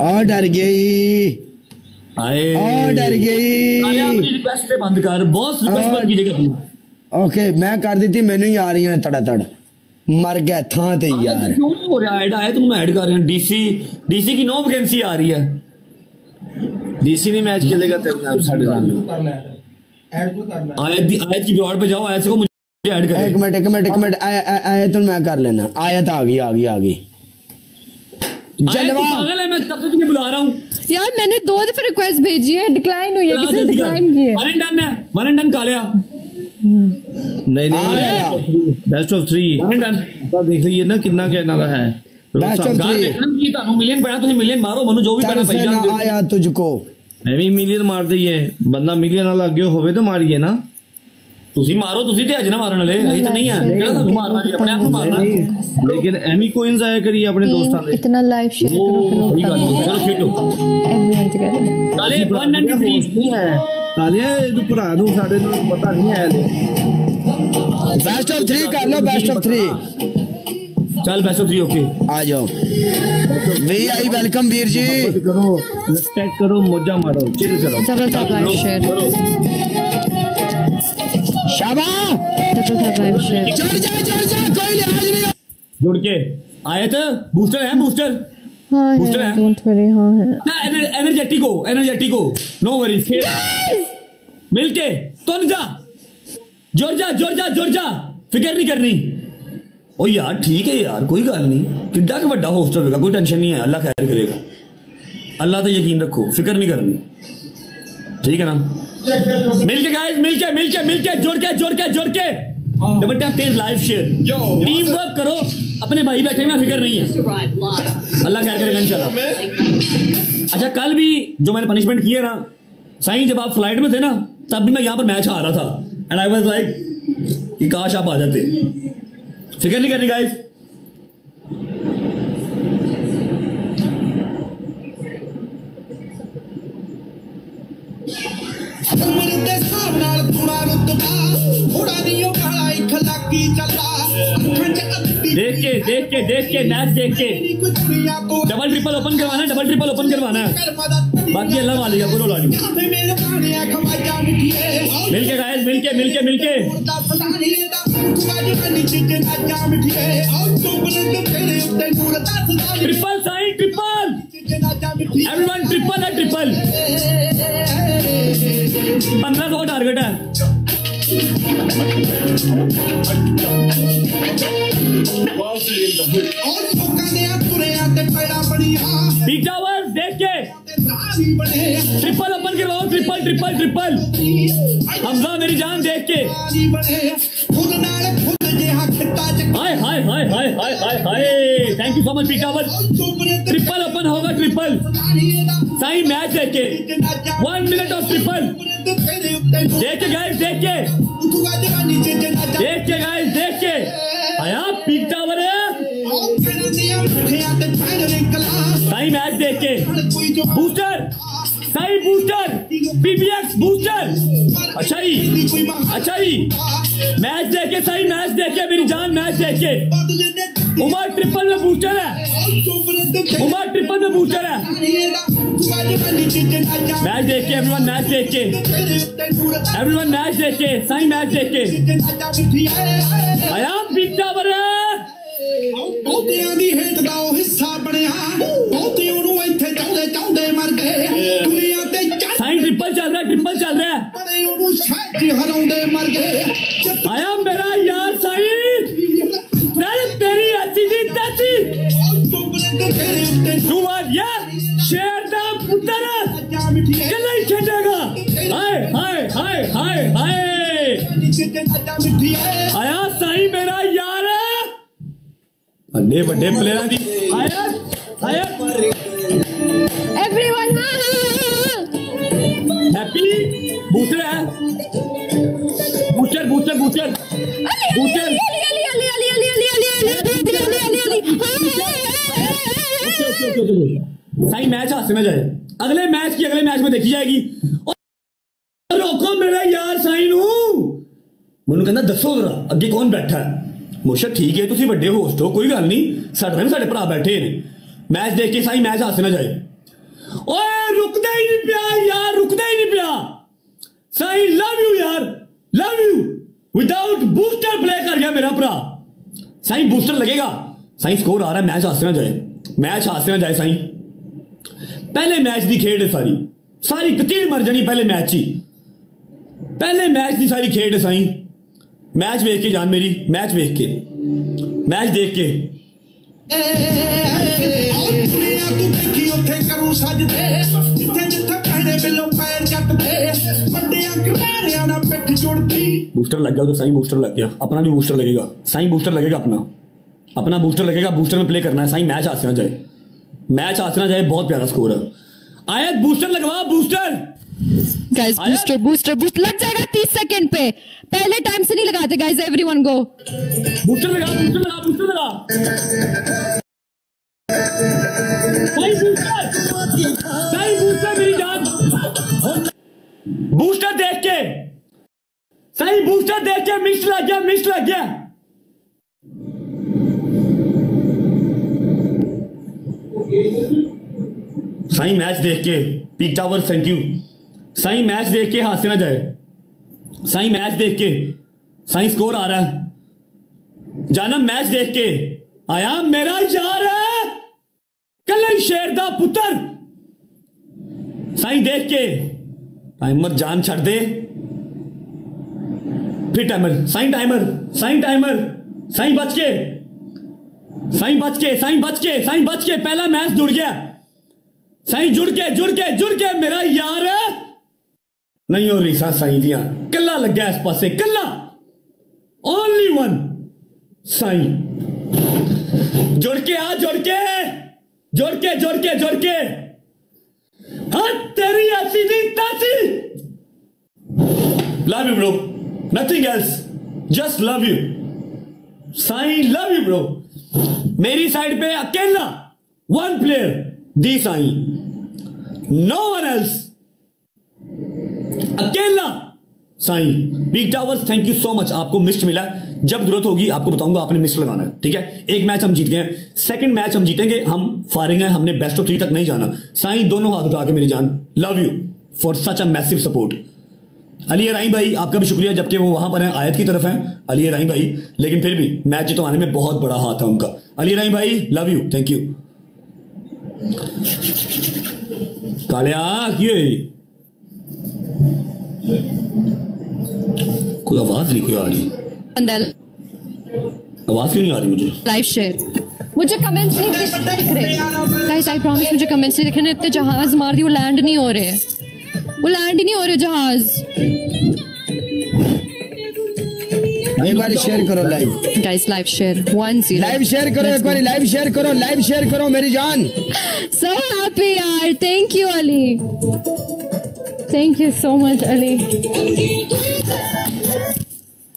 और डर गई। आए। और डर गई रिक्वेस्ट पे बंद कर। बॉस रिक्वेस्ट बंद कीजिएगा अपनी। ओके मैं कर दी थी मैनू ही आ रही है तड़ा तड़ मर गया था ते यार। क्यों नहीं हो रहा? ऐड आया तो तुम ऐड कर रहे हो। डीसी डीसी की नो वैकेंसी आ रही है। डीसी भी मैच खेलेगा तेरे नाम साढ़े नाम में ऐड करना आयत आयत की ब्रॉड पे जाओ ऐसे को मुझे ऐड कर एक मिनट एक मिनट एक मिनट आयत तो मैं कर लेना। आयत तो आ गई आ गई आ गई। तो जलवा पागल है मैं तब तक नहीं बुला रहा हूँ। यार मैंने दो दफे रिक्वेस्ट भेजी है डिक्लाइन हुई है किसी ने डिक्लाइन की है। वालेंटाइन है वालेंटाइन खा लिया। नहीं नहीं बेस्ट ऑफ़ थ्री देख लीजिए ना कितना कहना रहा है। मिलियन पड़ा तुझे मिलियन मारो मनु जो भी पैसा आया तुझको। मैं भी मिलियन मार दी है। बंदा मिलियन वाला अगे होवे तो मारिए ना। ਤੁਸੀਂ ਮਾਰੋ ਤੁਸੀਂ ਤੇ ਅੱਜ ਨਾ ਮਾਰਨ ਵਾਲੇ ਅਸੀਂ ਤਾਂ ਨਹੀਂ ਆ ਜਿਹੜਾ ਤੁਹਾਨੂੰ ਮਾਰਨਾ ਜੀ ਆਪਣੇ ਆਪ ਨੂੰ ਮਾਰਨਾ ਲੇਕਿਨ ਐਮੀ ਕੋਇਨਸ ਆਇਆ ਕਰੀ ਆਪਣੇ ਦੋਸਤਾਂ ਦੇ इतना लाइव शेयर करो ठीक है चलो खेलो एवरीवन टुगेदर ਕਾਲੇ 1 ਐਂਡ 3 ਨਹੀਂ ਹੈ ਕਾਲਿਆ ਇਹਨੂੰ ਭਰਾ ਨੂੰ ਸਾਡੇ ਨੂੰ ਪਤਾ ਨਹੀਂ ਹੈ ਹਲੇ ਬੈਸਟ ਆਫ 3 ਕਰ ਲਓ ਬੈਸਟ ਆਫ 3 चल बैसो थ्री ओके आ जाओ very I welcome Veer ji करो रिस्पेक्ट करो मौजा मारो चिल करो ज़बरदस्त शेयर जुड़ के आयत बूस्टर है बूस्टर हाँ Booster है है? डोंट वरी हाँ है। ना एनर्जेटिको एनर्जेटिको नो वरी मिलके तो जा फ़िक्र नहीं करनी। ओ यार ठीक है यार कोई गल नहीं। किड्डा के बड़ा होस्टर होगा कोई टेंशन नहीं है अल्लाह खैर करेगा। अल्लाह तो यकीन रखो फ़िक्र नहीं करनी। ठीक है ना? मिलके गाइस मिलके मिलके मिलके जुड़ के जुड़ के जुड़ के डबल टैप तेज लाइव शेयर टीम वर्क करो अपने भाई बैठे में फ़िक्र नहीं है। अल्लाह खैर करेगा इंशाल्लाह। अच्छा कल भी जो मैंने पनिशमेंट की है ना साईं जब आप फ़्लाइट में थे ना तब भी मैं यहाँ पर मैच आ रहा था। एंड आई वाज लाइक कि काश आप आ जाते। फ़िक्र नहीं करनी गाइस देख के देख के देख के मैच देख के डबल ट्रिपल ओपन करवाना है डबल ट्रिपल ओपन करवाना है बाकी अल्लाह वाली है बोलो लाली मिलके गाइस मिलके मिलके मिलके triple sign triple everyone triple है ट्रिपल पंद्रह सौ टारगेट है। पिज्जा देख के। ट्रिपल अपन के लाओ ट्रिपल ट्रिपल ट्रिपल हमजा मेरी जान देख के। Hi hi hi hi hi hi hi. Thank you so much पीकावत triple अपन होगा ट्रिपल साई मैच लेके वन मिनट ऑफ़ ट्रिपल देख के गाइस देख के। देख के गाइस देख के। आया पीक टावर है साई मैच देख के। बूस्टर शाही बूस्टर बीबीएक्स बूस्टर अच्छा ही अच्छा ही मैच देख के सही मैच देख के मेरी जान मैच देख के उमर ट्रिपल में बूस्टर है उमर ट्रिपल में बूस्टर है मैच देख के एवरीवन मैच देख के एवरीवन मैच देख के सही मैच देखे आयाम बीता बरे ਉਹ ਤੋਤਿਆਂ ਦੀ कि हरौंडे मर गए। आया मेरा यार सईद तेरी ऐसी जी तैसी। तू आज यार शेर दा पुत्र गले छेड़ेगा हाय हाय हाय हाय हाय। आया सही मेरा यार है। अन्ने बड़े प्लेयरां हाँ सही मैच हाथ से में जाए अगले मैच की अगले मैच में देखी जाएगी और रोको मेरा यार ਸਾਈ ਨੂੰ ਮੈਨੂੰ ਕਹਿੰਦਾ ਦੱਸੋ ਜ਼ਰਾ ਅੱਗੇ ਕੌਣ ਬੈਠਾ ਹੈ ਮੋਸ਼ਾ ਠੀਕ ਹੈ ਤੁਸੀਂ ਵੱਡੇ ਹੋਸਟ ਹੋ ਕੋਈ ਗੱਲ ਨਹੀਂ ਸਾਡੇ ਨਾਲ ਵੀ ਸਾਡੇ ਭਰਾ ਬੈਠੇ ਨੇ ਮੈਚ ਦੇਖ ਕੇ ਸਾਈ ਮੈਚ ਹਾਸੇ ਨਾ ਜਾਏ ਓਏ ਰੁਕਦਾ ਹੀ ਨਹੀਂ ਪਿਆ ਯਾਰ ਰੁਕਦਾ ਹੀ ਨਹੀਂ ਪਿਆ ਸਾਈ ਲਵ ਯੂ ਯਾਰ love you without booster play कर गया मेरा भरा साई बूस्टर लगेगा साई स्कोर आ रहा है मैच हाथ ना जाए मैच हाथ ना जाए साई पहले मैच की खेड है सारी सारी कचीड़ मर जानी पहले मैच ही पहले मैच की सारी खेड है साई मैच वेख के जान मेरी मैच वेख के मैच देख के ए, ए, ए, बूस्टर लग गया तो साई बूस्टर लग गया अपना भी बूस्टर लगेगा साई बूस्टर लगेगा अपना अपना बूस्टर लगेगा बूस्टर में प्ले करना है साई मैच आसना जाए मैच आसना जाए बहुत प्यारा स्कोर है आया बूस्टर लगवा booster guys booster booster boost लग जाएगा 30 सेकंड पे पहले टाइम से नहीं लगाते गाइस एवरीवन गो बूस्टर लगा बूस्टर लगा बूस्टर लगा भाई बूस्टर भाई बूस्टर मेरी बूस्टर देख के। सही बूस्टर देख के मिस लग गया मिस लग गया। सही मैच देख के पीक टावर थैंक यू सही मैच देख के हाथ से ना जाए। सही मैच देख के, सही स्कोर आ रहा है। जाना मैच देख के, आया मेरा यार है। कल शेर दा पुत्र। साई देख के टाइमर जान छड़ दे। फिर timer, sign timer sign timer, sign बच के, साइन बच के, साइन बच के, साइन बच के, पहला मैच जुड़ गया। साई जुड़ के जुड़ के जुड़ के, मेरा यार। नहीं हो रही सा साई दिया। कल्ला लग गया इस पासे कल्ला। ओनली वन साई जुड़ के आ, जुड़ के जुड़ के जुड़ के जुड़ के। तेरी ऐसी तासी love you bro nothing else just love you Sai love you bro मेरी साइड पे अकेला वन प्लेयर दी साई नो वन एल्स अकेला Sai big towers thank you so much आपको मिस्ट मिला। जब ज़रूरत होगी, आपको बताऊँगा, आपने मिस लगाना है, ठीक है? एक मैच हम जीत गए सेकंड मैच हम जीतेंगे, हम फारिंग है, हमने बेस्ट ऑफ़ थ्री तक नहीं जाना। साई, दोनों हाथ उठा के मेरी जान। Love you for such a massive support Ali Rai भाई, आपका भी शुक्रिया, जबकि वो वहाँ पर हैं, आयत की तरफ़ हैं। अली राई भाई, लेकिन फिर भी मैच जितवाने में बहुत बड़ा हाथ है उनका। अली राई भाई love you thank you Kalia की कोई आवाज़ नहीं, कोई आ रही। आवाज़ क्यों नहीं आ रही मुझे? लाइव शेयर मुझे कमेंट्स नहीं दिख रहे। गाइस आई प्रॉमिस मुझे कमेंट्स नहीं दिख रहे। इतने जहाज़ मार दिए वो लैंड नहीं हो रहे। वो लैंड ही नहीं हो रहे जहाज़। एक बार शेयर करो live guys live share 1 0 live share करो एक बार लाइव शेयर करो लाइव शेयर करो मेरी जान। So happy यार। Thank you Ali thank you so much Ali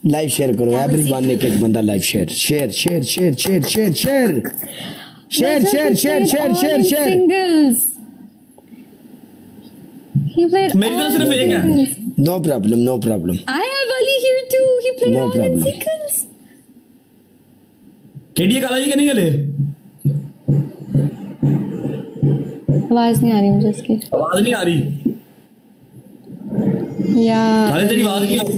live share करो एवरीवन एक एक बंदा live share share share share share share share share share share share share share share तरफ़ सिर्फ़ एक है। No problem no problem here too. He played No all the problem. singles. खेडिए काला जी के नहीं गले आवाज़ नहीं आ रही मुझे इसकी। आवाज़ नहीं आ रही। या। काले तेरी आवाज़ नहीं आ रही।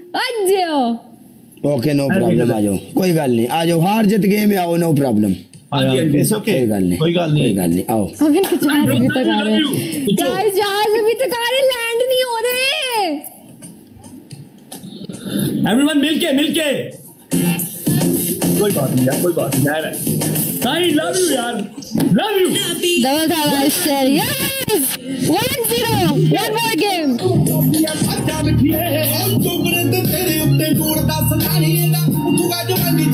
अज्जो ओके नो प्रॉब्लम आ जाओ कोई गल नहीं। आ जाओ हार जीत गेम में आओ नो प्रॉब्लम Everyone, ओके कोई गल नहीं कोई गल नहीं। आओ। अब इनके जहाज़ अभी तक आ रहे हैं। गाइस जहाज़ अभी तक आ रहे लैंड नहीं हो रहे। एवरीवन मिलके मिलके। कोई बात नहीं यार कोई बात नहीं यार साई लव यू यार लव यू डबल था live share yes 1-0 one more game ਅੱਜਾ ਮਿੱਠੀਏ ਉਹ ਚੁਬਰਦ ਤੇਰੇ ਉੱਤੇ ਜੋੜ ਦਾ ਸਦਾਰੀਏ ਦਾ ਉੱਠੂਗਾ ਜਵਾਨੀ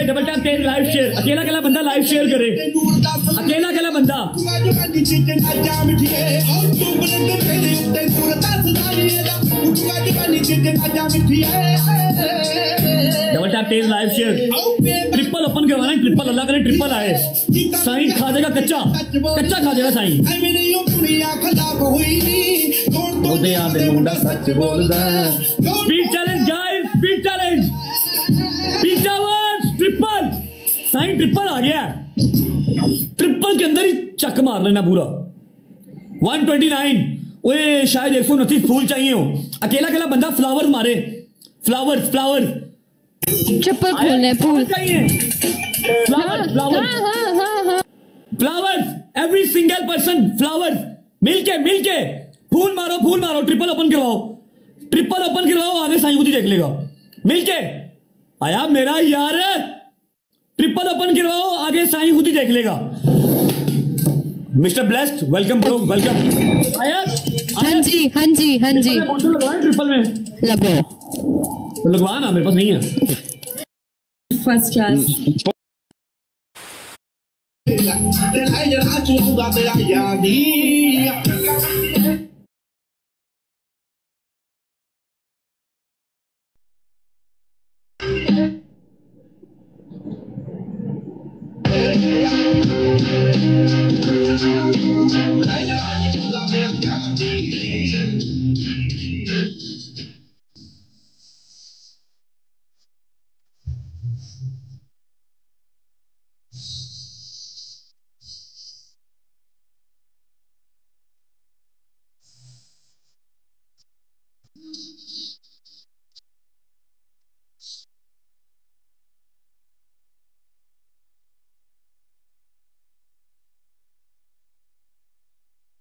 शेयर डबल टैप तेज लाइव शेयर अकेला अकेला बंदा लाइव शेयर करे ਨੂਰ ਦਾ अकेला अकेला बंदा ਜਵਾਨੀ ਚਿੱਟ ਨਾ ਜਾ ਮਿੱਠੀਏ ਹੋ ਤੂੰ ਬਲੰਦ ਤੇਰੇ ਉੱਤੇ ਨੂਰ ਦਾ ਸਦਾਈਏ ਦਾ ਉੱਚਾ ਜਵਾਨੀ ਚਿੱਟ ਨਾ ਜਾ ਮਿੱਠੀਏ डबल टैप तेज लाइव शेयर ट्रिपल ओपन करवाना है ट्रिपल अल्लाह करे ट्रिपल आए साईं खा देगा कच्चा कच्चा खा देगा साईं ਐਵੇਂ ਨਹੀਂ ਉਹ ਦੁਨੀਆ ਖਰਾਬ ਹੋਈ ਨੀ ਕੌਣ ਤੋਂ ਉਹਦੇ ਆਂ ਦੇ ਮੁੰਡਾ ਸੱਚ ਬੋਲਦਾ speed challenge guys speed challenge Sai triple आ गया ट्रिपल के अंदर ही चक मार लेना पूरा। 129 ओए शायद 129 फूल चाहिए हो। अकेला अकेला बंदा फ्लावर मारे। फ्लावर्स फ्लावर्स ट्रिपल फूल है फूल। चाहिए। हाँ हाँ हाँ हाँ flowers every single person flowers मिलके मिलके। फूल मारो फूल मारो ट्रिपल ओपन करवाओ। ट्रिपल ओपन करवाओ आगे साईं ही देख लेगा। मिलके। आया मेरा यार। ट्रिपल ओपन करवाओ आगे साईं खुद ही देख लेगा। Mister blessed welcome bro welcome आया हाँ जी हाँ जी हाँ जी। ट्रिपल में। लगो। तो लगवा ना मेरे पास नहीं है। First class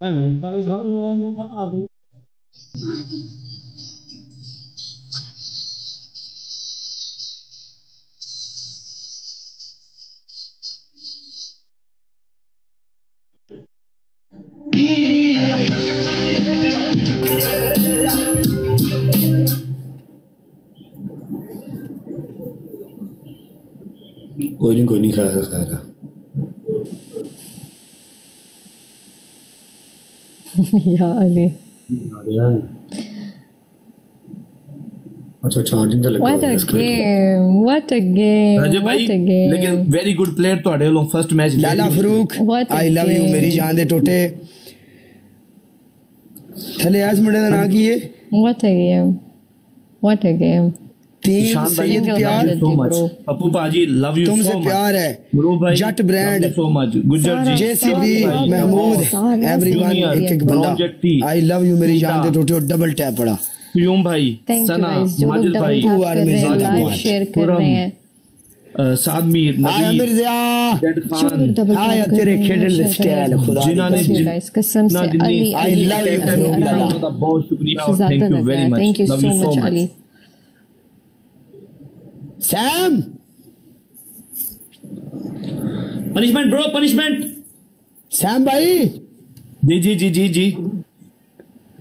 Mano, nós vamos cara. खाएगा खाएगा या अली अच्छा चार्जिंग तो लगा What हुआ है a इसका। game! What a game! Rajab Bhai What a game! ਲੇਕਿਨ ਵੈਰੀ ਗੁੱਡ ਪਲੇਅਰ ਤੁਹਾਡੇ ਵੱਲੋਂ first match Lala Farooq What a I love you game. ਮੇਰੀ ਜਾਨ ਦੇ ਟੋਟੇ ਥੱਲੇ ਇਸ ਮੁੰਡੇ ਦਾ ਨਾਂ ਕੀ ਹੈ What a game! What a game! तीन ईशान भाई सैयद Single प्यार handed. so much. bro. Pappu पाजी लव यू तुमसे प्यार है। Jatt brand Gujjar JCB Mahmood everyone एक एक बंदा। आई लव यू मेरी जान दे Rita, टोटे डबल टैप पड़ा। क्यूम भाई सना माजिद कर रहे हैं. सादमीर तेरे स्टाइल खुदा जिन्होंने. कसम से अली बहुत शुक्रिया thank you very much love you so much. Sam punishment bro punishment Sam भाई जी जी जी जी जी।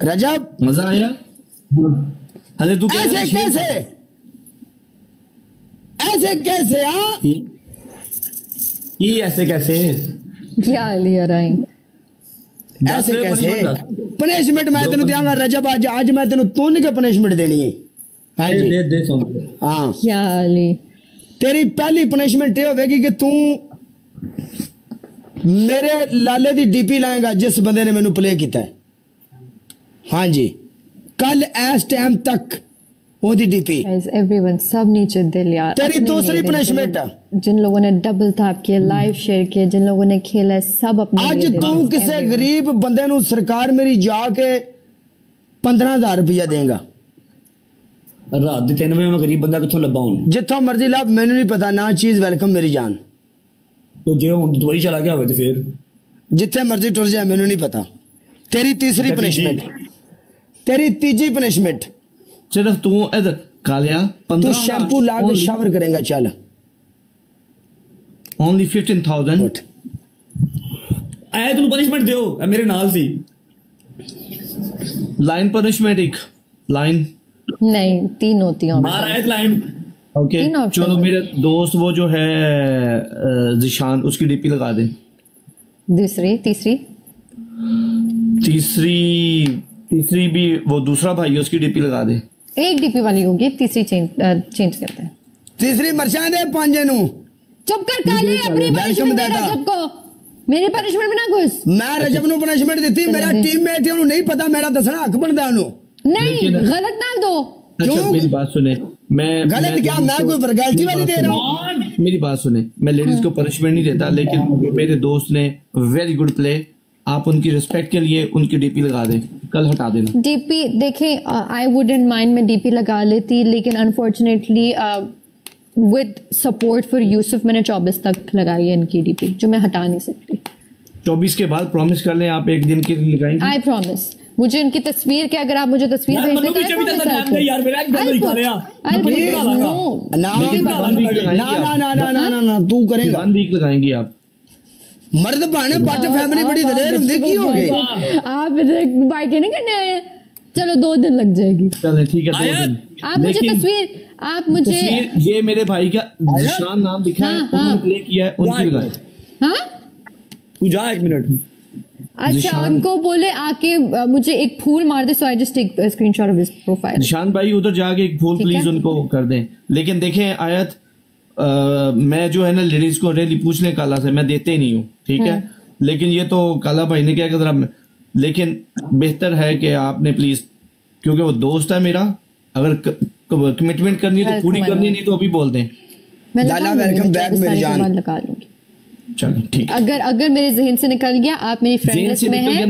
रजब मज़ा आया। अरे तू ऐसे कैसे? ऐसे कैसे हाँ? ये ऐसे कैसे? क्या अराइन ऐसे कैसे? पनिशमेंट मैं तेन देंगा रजब आज आज मैं तेन तुन के पनिशमेंट देनी है? हाँ दे जी दे दे सुन हाँ क्या अली तेरी पहली पनिशमेंट ये होगी कि तू मेरे लाले दी डीपी लाएगा जिस बंदे ने मैनू प्ले किया है हाँ जी कल इस टाइम तक ओदी डीपी गाइस एवरीवन सब नीचे दिल यार तेरी अपने दूसरी लिए दिल, punishment जिन- जिन लोगों ने डबल टैप किया लाइव शेयर किया जिन लोगों ने खेला है, सब अपने ਅੱਜ लिए दिल, ਤੂੰ ਕਿਸੇ everyone. ਗਰੀਬ ਬੰਦੇ ਨੂੰ ਸਰਕਾਰ ਮੇਰੀ ਜਾ ਕੇ 15000 ਰੁਪਇਆ ਦੇਗਾ ਰਾਤ ਦੇ 3 ਵਜੇ ਮੈਂ ਗਰੀਬ ਬੰਦਾ ਕਿੱਥੋਂ ਲੱਭਾ ਹੁਣ ਜਿੱਥੋਂ ਮਰਜ਼ੀ ਲੱਭ ਮੈਨੂੰ ਨਹੀਂ ਪਤਾ ਨਾ ਚੀਜ਼ ਵੈਲਕਮ ਮੇਰੀ ਜਾਨ ਉਹ ਜੇ ਹੁਣ ਦੁਬਈ ਚਲਾ ਗਿਆ ਹੋਵੇ ਤੇ ਫੇਰ ਜਿੱਥੇ ਮਰਜ਼ੀ ਟੁਰ ਜਾ ਮੈਨੂੰ ਨਹੀਂ ਪਤਾ ਤੇਰੀ ਤੀਸਰੀ ਪਨਿਸ਼ਮੈਂਟ ਤੇਰੀ ਤੀਜੀ ਪਨਿਸ਼ਮੈਂਟ ਸਿਰਫ ਤੂੰ ਇਧਰ ਕਾਲਿਆ 15 ਤੂੰ ਸ਼ੈਂਪੂ ਲਾ ਕੇ ਸ਼ਾਵਰ ਕਰੇਗਾ ਚੱਲ ਓਨਲੀ 15000 ਐ ਤੈਨੂੰ ਪਨਿਸ਼ਮੈਂਟ ਦਿਓ ਇਹ ਮੇਰੇ ਨਾਲ ਸੀ ਲਾਈਨ ਪਨਿਸ਼ਮੈਂਟ ਇੱਕ ਲਾਈਨ नहीं तीन होती हैं ਮਾਰ ਆਇਆ ਲਾਈਨ ओके तीन option चलो है। मेरे दोस्त वो जो है अ, जिशान उसकी डीपी लगा दें दूसरी तीसरी तीसरी तीसरी भी वो दूसरा भाई है उसकी डीपी लगा दें एक डीपी वाली होगी तीसरी चेंज चेंज करते हैं तीसरी मरचा दे पांजे नु चुप कर काली अपनी वेलकम पनिशमेंट दे दादा। रजब को मेरी पनिशमेंट में ना घुस मैं रजब नु पनिशमेंट ਦਿੱਤੀ ਮੇਰਾ चलो जी। ਟੀਮਮੇਟ ਹੈ ਉਹਨੂੰ ਨਹੀਂ ਪਤਾ ਮੇਰਾ ਦੱਸਣਾ ਹੱਕ ਬਣਦਾ ਉਹਨੂੰ नहीं गलत ना दो। अच्छा मेरी बात सुने। मैं गलत मैं क्या दोस्तों- कोई वर्गैलिटी वाली दे रहा हूँ? मेरी बात सुने। मैं लेडीज़ को पनिशमेंट नहीं देता लेकिन मेरे दोस्त ने वेरी गुड प्ले आप उनकी रिस्पेक्ट के लिए उनकी डीपी लगा दें। कल हटा देना। डीपी देखें आई वुडेंट माइंड में डीपी लगा लेती लेकिन unfortunately with support for Yusuf मैंने 24 तक लगाई है इनकी डीपी जो मैं हटा नहीं सकती। चौबीस के बाद प्रॉमिस कर लें आप एक दिन के लिए लगाएँगे? आई प्रॉमिस मुझे उनकी तस्वीर के अगर आप मुझे तस्वीर भेज तो दें तू करेगा। लगाएँगी आप। मर्द भाने पाटे फैमिली बड़ी दलेर देखी होगी आप इधर बाइकें नहीं करने आए चलो दो दिन लग जाएगी। चलो ठीक है दो दिन। आप मुझे तस्वीर आप मुझे ये मेरे भाई का निशान नाम लिखा है हाँ, उन्होंने हाँ। प्ले किया है उनकी लगाए हाँ। तू जा एक मिनट। में अच्छा उनको बोले आके मुझे एक फूल मार दे so I just take screenshot of his profile Nishan भाई उधर जाके एक फूल प्लीज़ उनको कर दें। लेकिन देखें आयत अ, मैं जो है ना लेडीज़ को रेली पूछ लें काला से मैं देते नहीं हूँ ठीक है? लेकिन ये तो काला भाई ने क्या कहा लेकिन बेहतर है कि आपने प्लीज़ क्योंकि वो दोस्त है मेरा अगर कमिटमेंट करनी है तो पूरी करनी नहीं तो अभी बोल दें। मैं लाला, लगा लूँगी, welcome मैं back, 24 मेरी जान। लगा लूँगी चलो ठीक अगर अगर मेरे जहन से निकल गया आप मेरी फ्रेंड लिस्ट में हैं।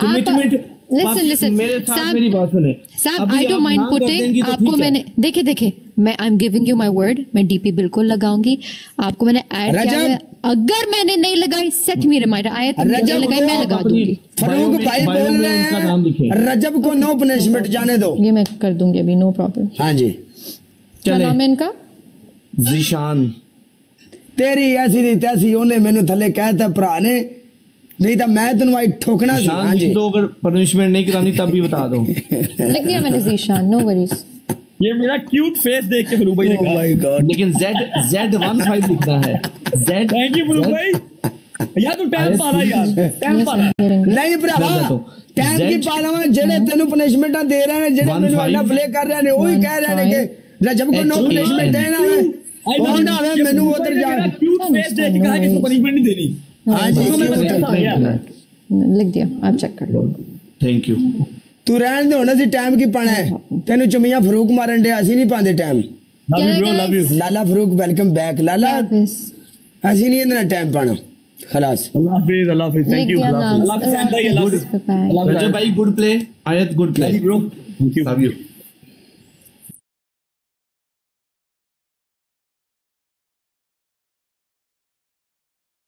कमिटमेंट लिसन लिसन मेरे साथ मेरी बात सुने। साहब आई डोंट माइंड पुटिंग आपको मैंने देखे देखे मैं I am giving you my word मैं डीपी बिल्कुल लगाऊँगी। आपको मैंने ऐड किया है। अगर मैंने नहीं लगाई सेट मी रिमाइंडर आया तो रजब लगाई मैं लगा दूँगी। फरूक भाई बोल रहे हैं। रजब को नो पनिशमेंट जाने दो। ये मैं कर दूँगी अभी नो प्रॉब्लम हाँ जी। क्या चले। नाम है इनका? जीशान। ਤੇਰੀ ਐਸੀ ਦੀ ਤੈਸੀ ਉਹਨੇ ਮੈਨੂੰ ਥੱਲੇ ਕਹਿਤਾ ਭਰਾ ਨੇ ਨਹੀਂ ਤਾਂ ਮੈਂ ਤੈਨੂੰ ਆਈ ਠੋਕਣਾ ਸੀ जीशान ਹਾਂਜੀ जी तो अगर पनिशमेंट नहीं करानी तब भी बता दो लिख दिया मैंने जीशान नो वरीज ये मेरा क्यूट फेस देख के फरूक भाई ने Oh कहा my God. लेकिन Z Z वन फाइव लिखना है Z थैंक यू फरूक भाई यार तू टाइम पा रहा यार टाइम पा रहा ਨਹੀਂ ਭਰਾਵਾ ਮੈਂ ਦੱਸੋ, ਟਾਈਮ ਕੀ Z- ਪਾ ਲਵਾਂ ਜਿਹੜੇ ਤੈਨੂੰ ਪਨਿਸ਼ਮੈਂਟਾਂ ਦੇ ਰਹੇ ਨੇ ਜਿਹੜੇ One ਮੈਨੂੰ five- ਇੰਨਾ ਪਲੇ ਕਰ ਰਹੇ ਨੇ ਉਹੀ ਕਹਿ ਰਹੇ ਨੇ ਕਿ ਰਜਬ ਕੋ no H punishment A N. ਦੇਣਾ ਹੈ ਉਹ ਨਾ ਹੋਵੇ ਮੈਨੂੰ ਉਧਰ ਜਾ क्यूट फेस देख के कहा कि इसको पनिशमेंट नहीं देनी ਹਾਂਜੀ लिख दिया आप चेक कर लो थैंक यू ਤੂੰ ਰਹਿਣ ਦੇ ਹੁਣ ਅਸੀਂ ਟਾਈਮ ਕੀ ਪਾਣਾ ਹੈ ਤੈਨੂੰ ਚੁਮੀਆਂ ਫਰੂਕ ਮਾਰਨ ਦੇ ਅਸੀਂ ਨਹੀਂ ਪਾਉਂਦੇ time love you bro love you Lala Farooq welcome back Lala Hafiz. ਅਸੀਂ ਨਹੀਂ ਇਹਨਾਂ ਟਾਈਮ ਪਾਣਾ ਖਲਾਸ अल्लाह हाफिज अल्लाह हाफिज लिख थैंक यू दिया अल्लाह नाम हाफिज अल्लाह हाफिज अल्लाह हाफिज Bye. रजब भाई good play Ayat good play bro thank you love you